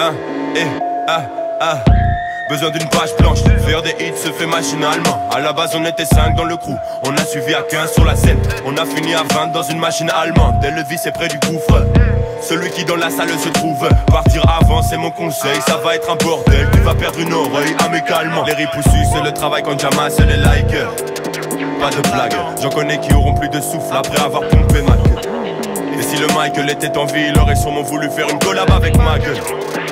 un, et, ah, ah. Besoin d'une page blanche, faire des hits se fait machinalement. À la base, on était 5 dans le crew, on a suivi à 15 sur la scène. On a fini à 20 dans une machine allemande. Dès le vice est près du gouffre. Celui qui dans la salle se trouve, partir avant, c'est mon conseil. Ça va être un bordel, tu vas perdre une oreille amicalement. Les ripoussus, c'est le travail quand jamasse les likers. Pas de blague, j'en connais qui auront plus de souffle après avoir pompé ma queue. Et si le Michael était en vie, il aurait sûrement voulu faire une collab avec ma gueule.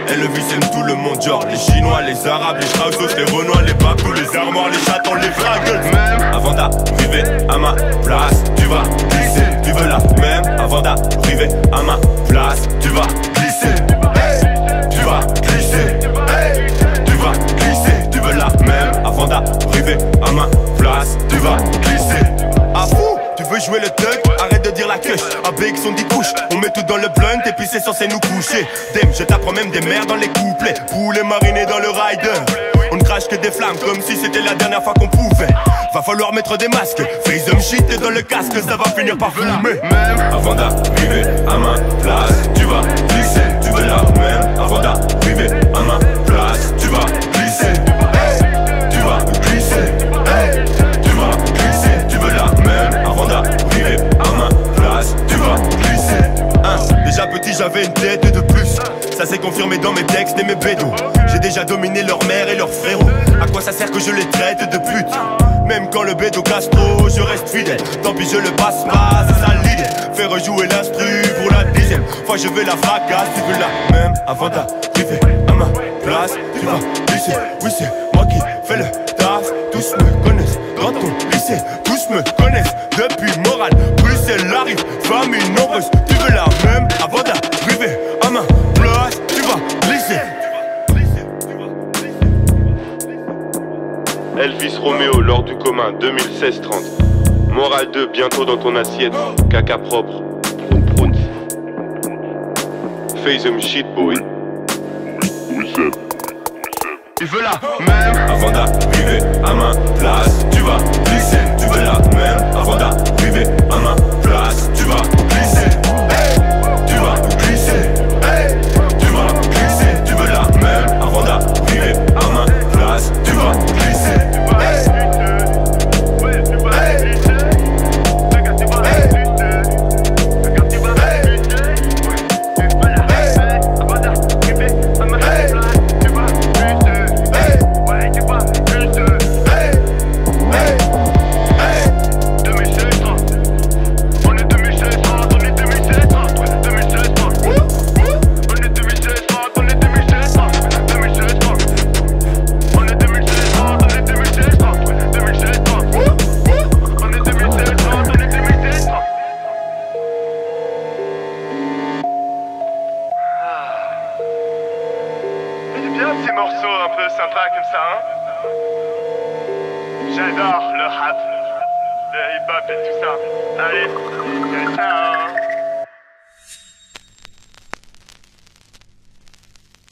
Elvis aime tout le monde, genre les Chinois, les Arabes, les Straussos, les Renois, les Babous, les Armoires, les chatons, les fraggles. Même avant d'arriver à ma place, tu vas glisser. Tu veux la même avant d'arriver à ma place, tu vas glisser. Tu vas glisser. Tu vas glisser. Tu veux la même avant d'arriver à ma place, tu vas glisser. Ah fou, tu veux jouer le thug? Queue, avec son 10 couches On met tout dans le blunt et puis c'est censé nous coucher. Dem, je t'apprends même des mères dans les couplets. Poulet mariné dans le rider. On ne crache que des flammes comme si c'était la dernière fois qu'on pouvait. Va falloir mettre des masques. Face them shit et dans le casque ça va finir par fumer. Même avant d'arriver à ma place Tu vas glisser, tu veux la même. Avant d'arriver une tête de plus. Ça s'est confirmé dans mes textes et mes bédos. J'ai déjà dominé leur mère et leurs frérots À quoi ça sert que je les traite de pute Même quand le bédo Castro je reste fidèle. Tant pis je le passe pas, c'est ça Faire rejouer l'instru pour la dixième fois je vais la fracasse. Tu veux la même avant d'arriver à ma place Tu vas glisser, oui c'est moi qui fais le taf. Tous me connaissent dans ton lycée. Tous me connaissent depuis morale. Bruxelles arrive, famille nombreuse. Tu veux la même avant d'arriver Elvis Romeo lors du commun 2016-30. Moral 2 bientôt dans ton assiette. Caca propre. Proun proun. Face them shit boy. Tu veux la même avant d'arriver à ma place ces morceaux un peu sympas comme ça, hein J'adore le rap, le hip-hop et tout ça. Allez, ciao